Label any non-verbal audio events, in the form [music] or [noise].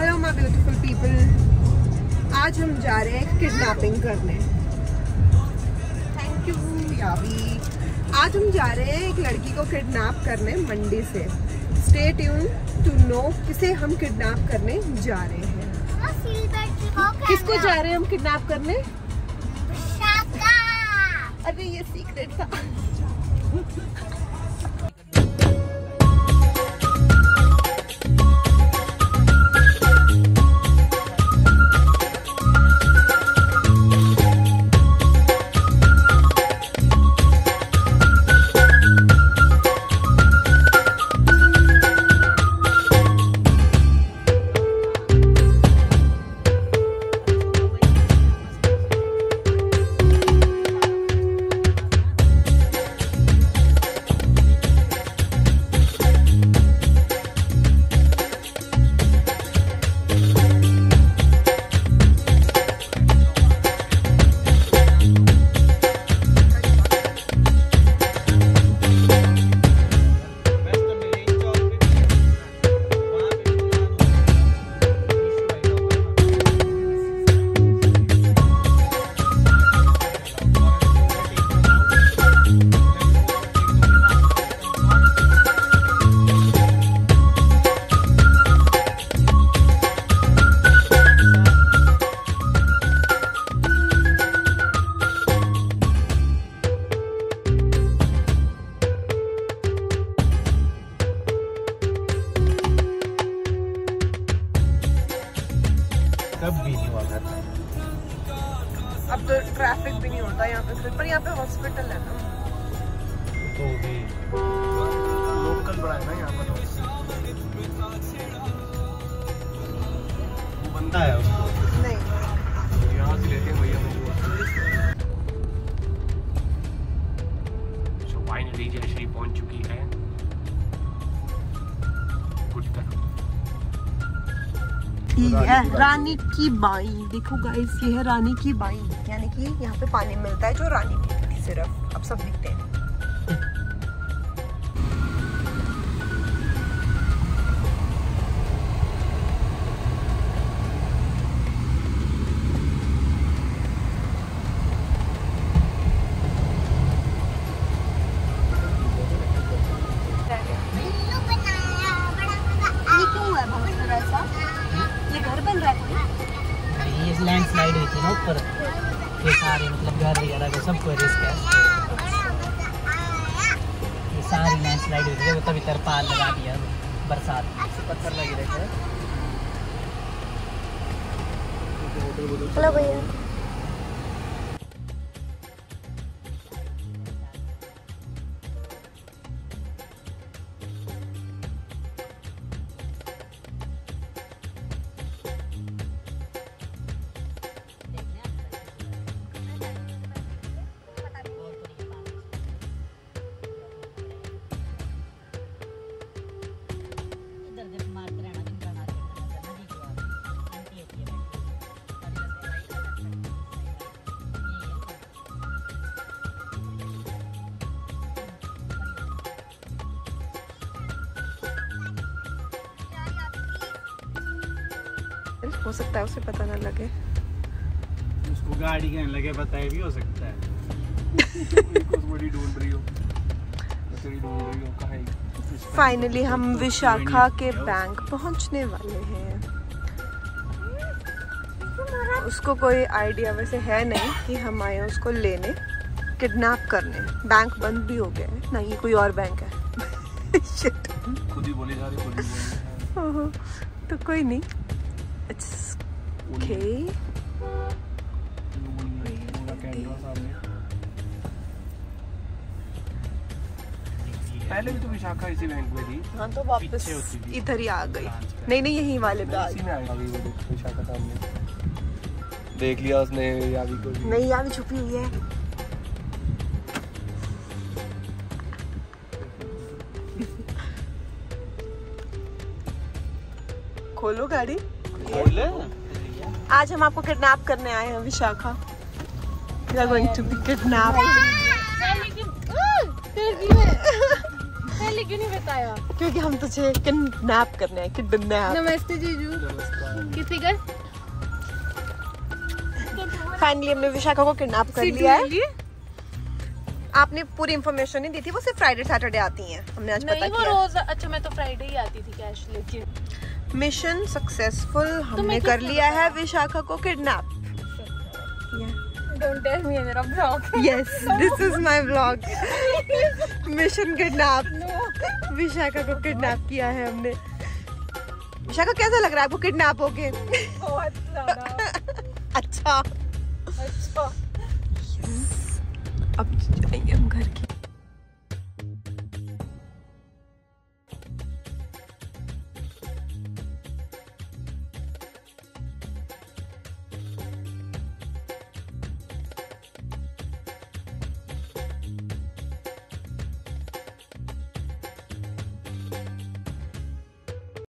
Hello my beautiful people आज हम जा रहे हैं किडनैपिंग करने। थैंक यू यावी आज हम जा रहे हैं एक लड़की को किडनैप करने मंडी से। स्टे ट्यून टू नो किसे हम किडनैप करने जा रहे हैं। किसको जा रहे हैं हम किडनैप करने? अरे ये सीक्रेट था। कब भी नहीं हुआ करता अब तो ट्रैफ़िक भी नहीं होता यहाँ पे फिर पर यहाँ पे हॉस्पिटल है ना। तो भी लोकल बड़ा है ना यहाँ पर। वो बंदा है उसको नहीं। है। रानी की बाई देखो गाइस ये है रानी की बाई यानी कि यहाँ पे पानी मिलता है जो रानी पीती थी सिर्फ़। अब सब दिखते हैं। हुई ना ऊपर ये सारे मतलब घर वगैरह का सबको रिस्क है। ये सारी लैंडस्लाइड हुई थी। वो तभी तरपाल लगा दिया बरसात। पत्थर लगे रहते हैं। हेलो भैया। हो सकता है उसे पता ना लगे। उसको गाड़ी कहने लगे पता है भी हो सकता है? [laughs] फाइनली हम विशाखा के बैंक पहुँचने वाले हैं। उसको कोई आइडिया वैसे है नहीं कि हम आए उसको लेने किडनैप करने। बैंक बंद भी हो गया है ना ये कोई और बैंक है। [laughs] खुद ही बोली जा रही तो कोई नहीं। कैमरा सामने पहले भी तो विशाखा इसी बैंक में थी हाँ तो वापस। इधर ही आ गई। नहीं नहीं यहीं वाले पे आ गई। विशाखा सामने। देख लिया उसने यावी को नहीं भी छुपी हुई है। [laughs] खोलो गाड़ी। आज हम आपको किडनैप करने आए हैं Vishakha. We are going to be kidnap पहले क्यों नहीं बताया? क्योंकि हम तुझे किडनैप करने हैं किडनैप नमस्ते जीजू। किसी का फाइनली हमने विशाखा को किडनैप कर लिया है। आपने पूरी इन्फॉर्मेशन नहीं दी थी वो सिर्फ़ फ्राइडे सैटरडे आती हैं। हमने आज पता नहीं वो किया। रोज अच्छा मैं तो फ्राइडे ही आती थी कैश लेके मिशन सक्सेसफुल हमने किसने कर लिया है विशाखा को किडनैप। मेरा blog yes this is my vlog mission kidnap Vishakha को किडनैप किया है हमने। विशाखा कैसा लग रहा है? आपको किडनैप होके बहुत अच्छा। अच्छा। अब जाएँगे हम घर की।